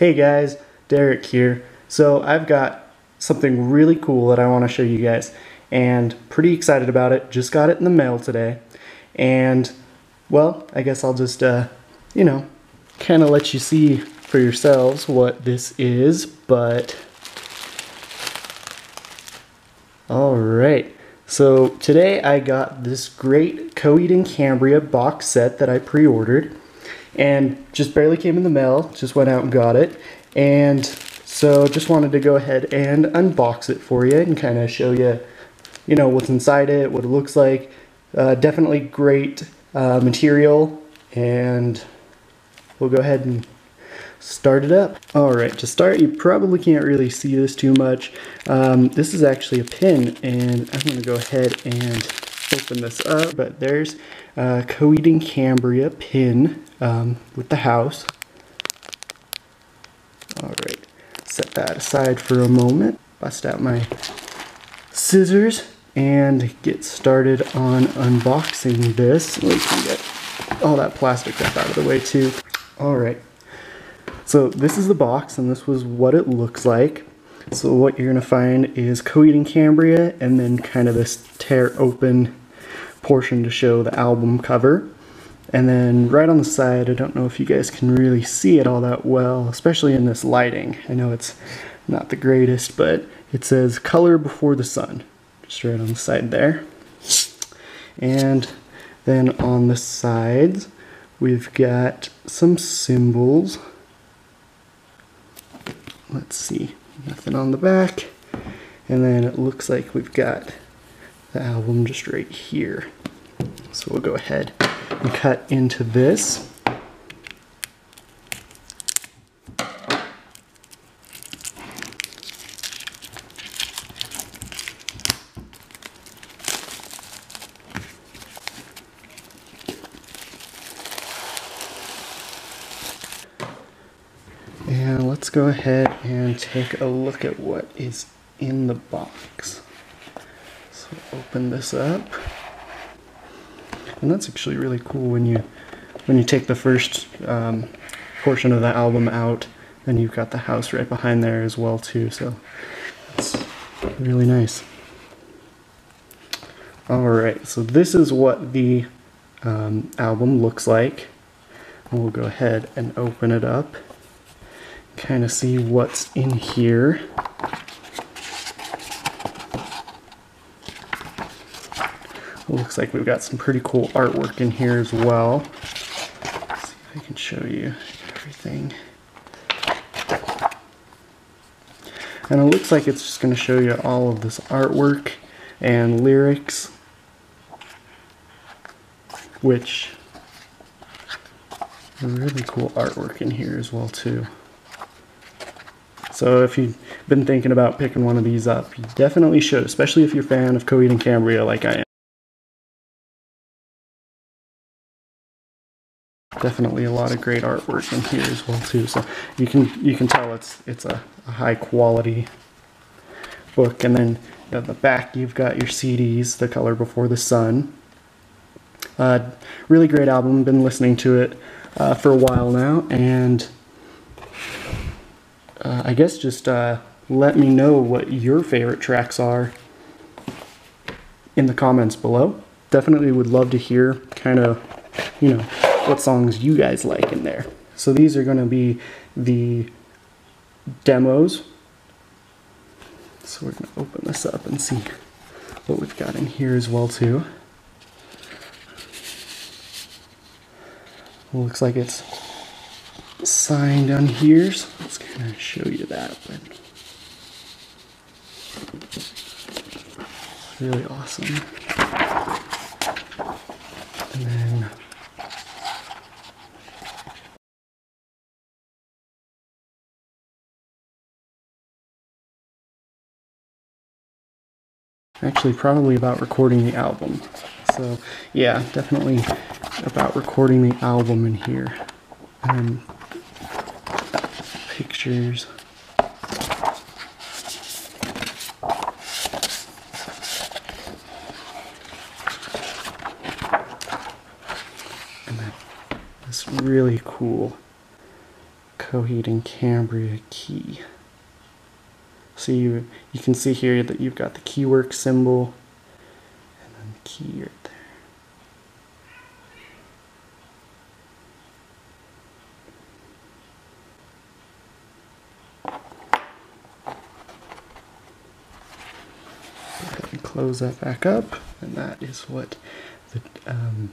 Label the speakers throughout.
Speaker 1: Hey guys, Derek here. So I've got something really cool that I want to show you guys and pretty excited about it. Just got it in the mail today. And well, I guess I'll just, uh, you know, kind of let you see for yourselves what this is, but all right. So today I got this great Coheed and Cambria box set that I pre-ordered and just barely came in the mail. Just went out and got it. And so just wanted to go ahead and unbox it for you and kind of show you, you know, what's inside it, what it looks like. Uh, definitely great uh, material and we'll go ahead and start it up. All right, to start, you probably can't really see this too much. Um, this is actually a pin and I'm gonna go ahead and open this up, but there's a Coheed and Cambria pin um, with the house. All right, set that aside for a moment. Bust out my scissors and get started on unboxing this. We can get all that plastic up out of the way too. All right, so this is the box and this was what it looks like. So what you're gonna find is Coheed and Cambria and then kind of this tear open portion to show the album cover. And then right on the side, I don't know if you guys can really see it all that well, especially in this lighting. I know it's not the greatest, but it says color before the sun, just right on the side there. And then on the sides, we've got some symbols. Let's see, nothing on the back. And then it looks like we've got the album just right here. So we'll go ahead and cut into this. And let's go ahead and take a look at what is in the box. So open this up. And that's actually really cool when you when you take the first um, portion of the album out, then you've got the house right behind there as well too. So it's really nice. All right, so this is what the um, album looks like. We'll go ahead and open it up, kind of see what's in here. Looks like we've got some pretty cool artwork in here as well. Let's see if I can show you everything. And it looks like it's just going to show you all of this artwork and lyrics, which really cool artwork in here as well too. So if you've been thinking about picking one of these up, you definitely should, especially if you're a fan of Coheed and Cambria like I am. Definitely a lot of great artwork in here as well too. So you can you can tell it's it's a, a high quality book. And then at the back you've got your CDs, The Color Before the Sun. Uh, really great album. Been listening to it uh, for a while now, and uh, I guess just uh, let me know what your favorite tracks are in the comments below. Definitely would love to hear kind of, you know, what songs you guys like in there. So these are going to be the demos. So we're going to open this up and see what we've got in here as well too. Looks like it's signed on here, so let's kind of show you that. But really awesome. And then actually probably about recording the album. So yeah, definitely about recording the album in here. And pictures. And then this really cool Coheed and Cambria key. So you, you can see here that you've got the keywork symbol and then the key right there. Close that back up and that is what the um,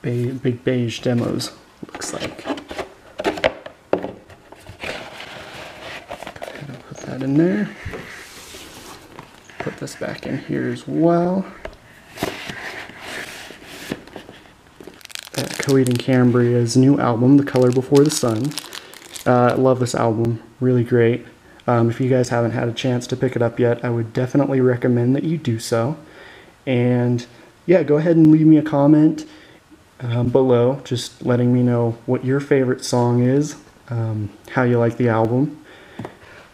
Speaker 1: be big beige demos looks like. Go ahead and put that in there. Put this back in here as well. That Coheed and Cambria's new album, The Color Before the Sun. Uh, I love this album, really great. Um, if you guys haven't had a chance to pick it up yet, I would definitely recommend that you do so. And yeah, go ahead and leave me a comment um, below, just letting me know what your favorite song is, um, how you like the album.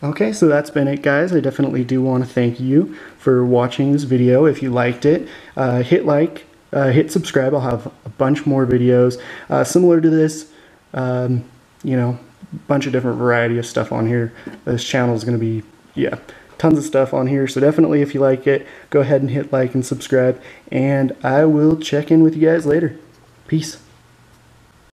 Speaker 1: Okay, so that's been it, guys. I definitely do want to thank you for watching this video. If you liked it, uh, hit like, uh, hit subscribe. I'll have a bunch more videos uh, similar to this. Um, you know, bunch of different variety of stuff on here. This channel is going to be, yeah, tons of stuff on here. So definitely if you like it, go ahead and hit like and subscribe. And I will check in with you guys later. Peace.